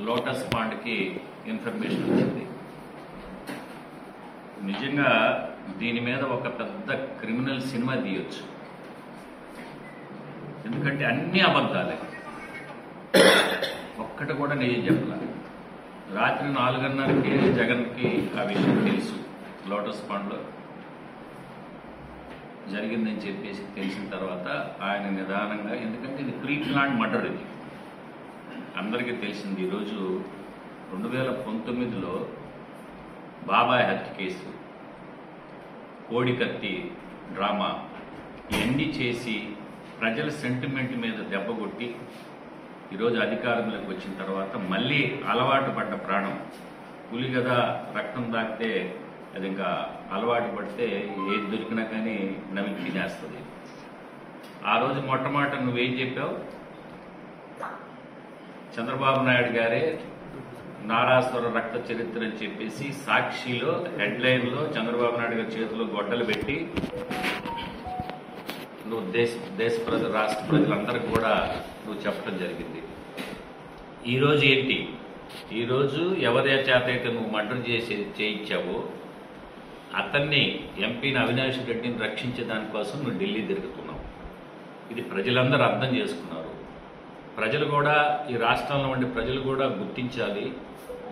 Lotus పాండ్కి information వచ్చింది. నిజంగా దీని మీద ఒక పెద్ద క్రిమినల్ సినిమా తీయొచ్చు. ఎందుకంటే అన్ని అబద్ధాలే. ఒక్కటి కూడా నిజం చెప్పాలి. రాత్రి నాలుగున్నరకి జగన్కి ఆ విషయం తెలుసు లోటస్ పాండ్లో. జరిగిందని చెప్పేసి తెలిసిన తర్వాత ఆయన నిదానంగా ఎందుకంటే ఇది ప్రీ ప్లాంట్ మర్డర్ ఇది. అందరికీ తెలిసింది ఈరోజు రెండు వేల పంతొమ్మిదిలో బాబాయ్ హత్య కేసు. కోడికత్తి డ్రామా. ఇవన్నీ చేసి ప్రజల సెంటిమెంట్ మీద దెబ్బ కొట్టి ఈరోజు అధికారంలోకి వచ్చిన తర్వాత మళ్ళీ అలవాటు పడ్డ ప్రాణం. పులి కదా రక్తం తాకితే అది ఇంకా అలవాటు పడితే ఏది దొరికినా కానీ నవ్వి తినేస్తుంది. ఆ రోజు మొట్టమొదట నువ్వేం చెప్పావు? చంద్రబాబు నాయుడు గారే నారాసుర రక్త చరిత్ర అని చెప్పేసి సాక్షిలో హెడ్లైన్లో చంద్రబాబు నాయుడు గారి చేతిలో గొడ్డలు పెట్టి నువ్వు దేశ దేశ ప్రజ రాష్ట్ర ప్రజలందరికీ కూడా నువ్వు చెప్పడం జరిగింది. ఈరోజు ఏంటి? ఈరోజు ఎవరి చేత అయితే నువ్వు మర్డర్ చేసి చేయించావో అతన్ని ఎంపీని అవినాష్ రెడ్డిని రక్షించే దానికోసం నువ్వు ఢిల్లీ తిరుగుతున్నావు. ఇది ప్రజలందరూ అర్థం చేసుకున్నారు. ప్రజలు కూడా ఈ రాష్ట్రంలో ఉండే ప్రజలు కూడా గుర్తించాలి.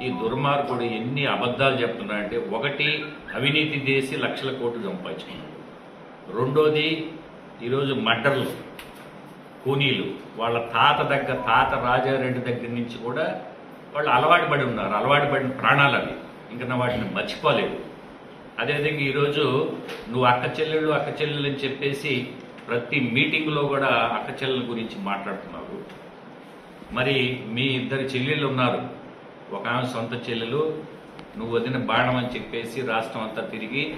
ఈ దుర్మార్గుడు ఎన్ని అబద్ధాలు చెప్తున్నాడంటే ఒకటి అవినీతి చేసి లక్షల కోట్లు సంపాదించుకున్నాడు రెండోది ఈరోజు మడ్డర్లు కూనీలు వాళ్ళ తాత దగ్గర తాత రాజారెడ్డి దగ్గర నుంచి కూడా వాళ్ళు అలవాటు పడి ఉన్నారు. అలవాటు పడిన ప్రాణాలు అవి. ఇంకా వాటిని మర్చిపోలేవు అదేవిధంగా ఈరోజు నువ్వు అక్క చెల్లెళ్ళు అక్క చెల్లెళ్ళు అని చెప్పేసి ప్రతి మీటింగ్లో కూడా అక్క చెల్లెల గురించి మాట్లాడుతున్నావు. మరి మీ ఇద్దరు చెల్లెళ్ళు ఉన్నారు. ఒక ఆమె సొంత చెల్లెలు నువ్వు వదిన బాణం అని చెప్పేసి రాష్ట్రం అంతా తిరిగి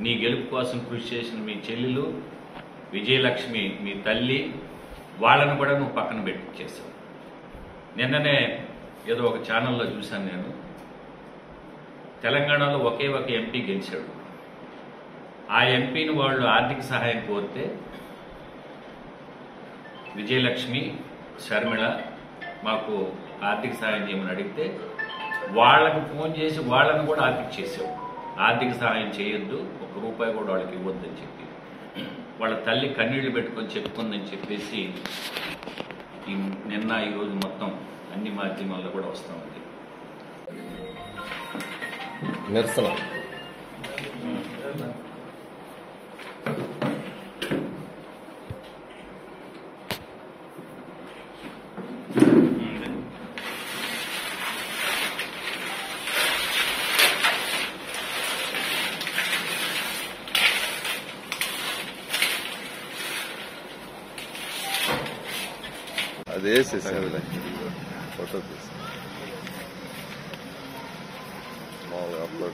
నీ గెలుపు కోసం కృషి చేసిన మీ చెల్లెలు విజయలక్ష్మి మీ తల్లి వాళ్ళను కూడా నువ్వు పక్కన పెట్టించేసావు నిన్ననే ఏదో ఒక ఛానల్లో చూశాను నేను. తెలంగాణలో ఒకే ఒక ఎంపీ గెలిచాడు. ఆ ఎంపీని వాళ్ళు ఆర్థిక సహాయం కోరితే విజయలక్ష్మి షర్మిళ మాకు ఆర్థిక సహాయం చేయమని అడిగితే వాళ్ళకు ఫోన్ చేసి వాళ్ళని కూడా ఆర్థిక చేసాం ఆర్థిక సహాయం చేయొద్దు ఒక రూపాయి కూడా వాళ్ళకి ఇవ్వద్దని చెప్పి. వాళ్ళ తల్లి కన్నీళ్ళు పెట్టుకొని చెప్పుకుందని చెప్పేసి ఈ నిన్న ఈరోజు మొత్తం అన్ని మాధ్యమాల్లో కూడా వస్తూ ఉంది. నిరసన. Adaya seslendim. Patates. Mal yaplar.